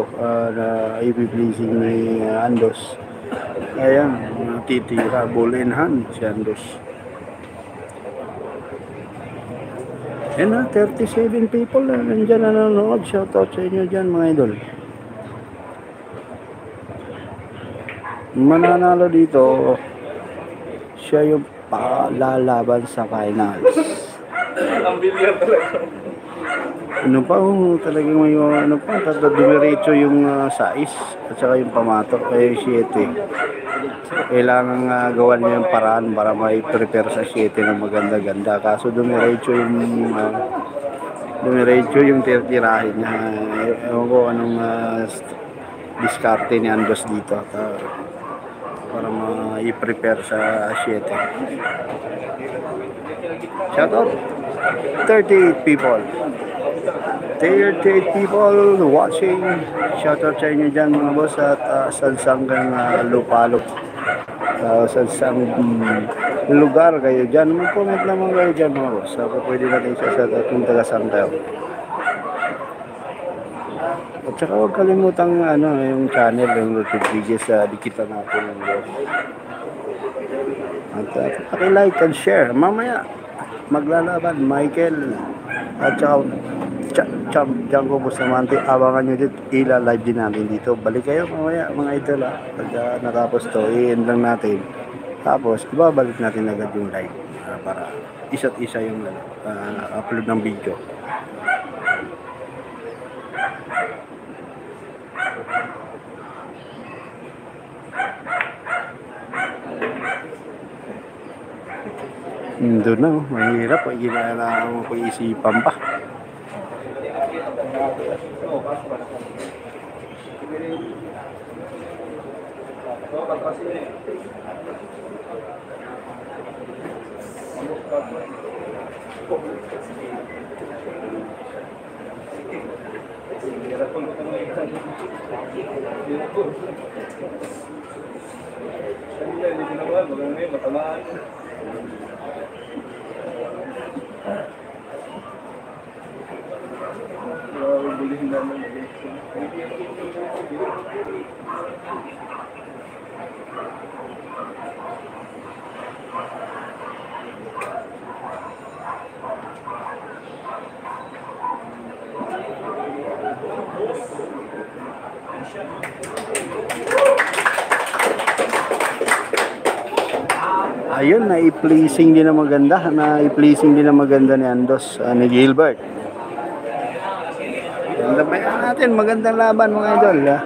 5 na ipi-pleasing ni ah, Andos. Ayan, natitira, ball in hand si Andos. Ayan na, 37 people na nandyan na nanonood. Shoutout sa inyo dyan mga idol. Mananalo dito, siya yung palalaban sa finals. Ang bilyar talaga. Ano pa, oh, talagang may ano pa, tatlo dumiretso yung uh, sais at saka yung pamato kay 7. Kailangan uh, gawan niya yung paraan para may prepare sa 7 ng maganda-ganda. Kaso dumiretso yung uh, dumiretso yung tir-tirahin niya. Ewan ko anong uh, diskarte ni Andos dito at, uh, para ma-prepare sa 7. Shoutout 38 people. 38 people watching. Shoutout sa inyo dyan mga boss at uh, sansanggang uh, lupalop. Uh, sansang um, lugar kayo dyan. Mag-comment naman kayo dyan mga boss. Ako pwede natin sa shoutout kung taga saan kayo. At saka huwag kalimutang ano, yung channel, yung Rodriguez sa uh, dikita natin ng boss. At uh, paki-like and share. Mamaya, maglalaban Michael at saka Ch- Champ Django Bustamante abangan nyo dito ila live din natin dito. Balik kayo mamaya mga idol ha? Pag uh, natapos to i-end lang natin. Tapos ibabalik natin agad yung live ah, para isa't isa yung uh, upload ng video Hmm, doon na, oh. mahirap. Ginala mo pag-isipan pa. Kanina hindi Bibigyan naman ulit. Ayun, na i-pleasing din na maganda. Na i-pleasing din na maganda ni Andos, ah, ni Gilbert. Ganda yan natin? Magandang laban mga idol. Ha?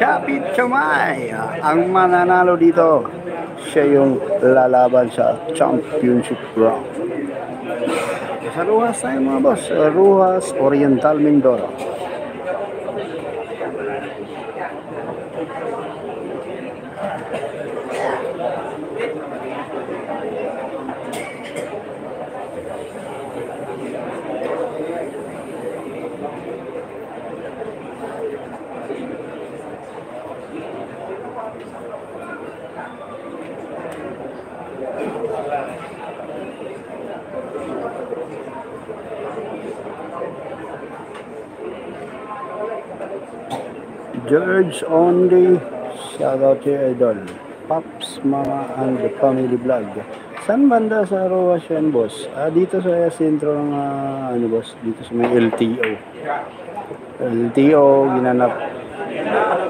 Chapit Chamay. Ah, Ang mananalo dito, siya yung lalaban sa championship round. Sa Ruhas tayo mga boss. Ruhas Oriental Mindoro. George only. Shout out to idol. Pops Mama and the Family Vlog. Saan banda sa Roas yan, boss? Ah, dito sa sentro ng, ah, ano, boss? Dito sa may LTO. LTO, ginanap.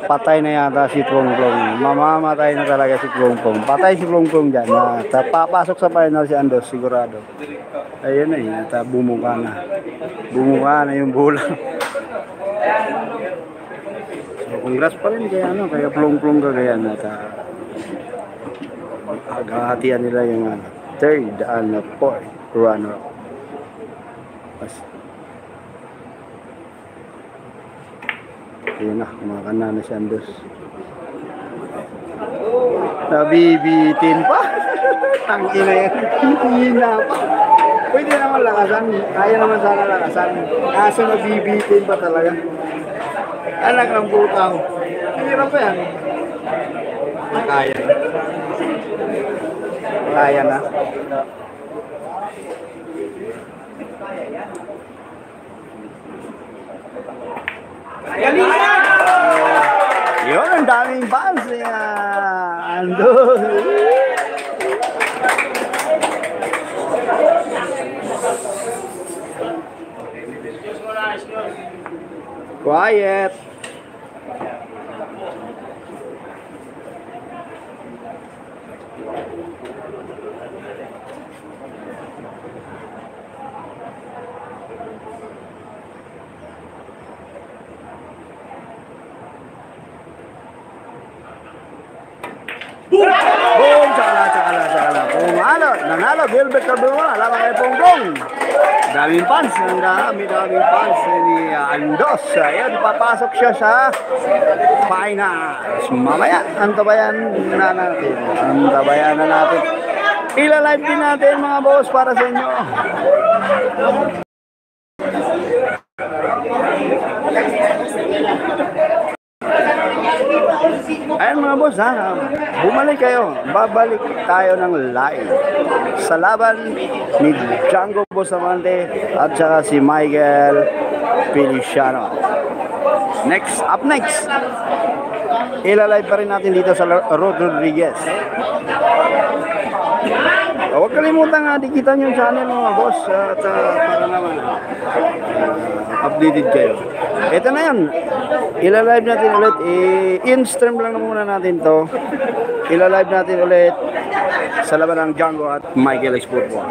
Patay na yata si Plongplong. Mamamatay na talaga si Plongplong. Patay si Plongplong dyan. Na, ta- papasok sa final si Andos, sigurado. Ayun eh, ta bumuka na. Bumuka na yung bulang. Congrats pa rin kaya ano, kaya plong-plong kagayan at uh, aghahatian nila yung ano, third and fourth runner. Pas. Ayun na, kumakana na si Andos. Nabibitin pa. (laughs) Tangina yan. Hina pa. Pwede naman lakasan. Kaya naman sana lakasan. Kaso nabibitin pa talaga. Anak ng butang. Hirap pa yan. Kaya na. Kaya na. Yun, ang daming fans. Yeah. Ando. Quiet. Boom! Boom! Cakala, tsaka na. Pumalo, nanalo, Gilbert Cardona, laban kay Ponggong. Daming fans, ang dami, daming fans ni uh, Andos. Ayun, papasok siya sa finals. Mamaya, antabayan na natin. Antabayan na natin. Ila-live din natin mga boss para sa inyo. Ayan mga boss ha, bumalik kayo. Babalik tayo ng live sa laban ni Django Bustamante at saka si Michael Feliciano. Next, up next, ilalive pa rin natin dito sa Rod Rodriguez. Huwag kalimutan nga, dikitan yung channel mga boss at uh, para naman uh, updated kayo. Ito na yan. Ilalive natin ulit. I-in-stream lang na muna natin to. Ilalive natin ulit sa laban ng Django at Michael X Football.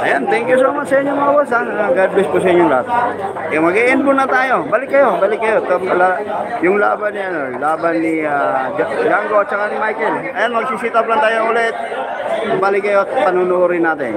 Ayan, thank you so much sa inyo mga boss. Ha? God bless po sa inyo lahat. Yung mag-end muna tayo. Balik kayo, balik kayo. Ito, la- yung laban ni, ano, laban ni uh, Django at saka ni Michael. Ayan, magsisit up lang tayo ulit. Balik kayo at panunuorin natin.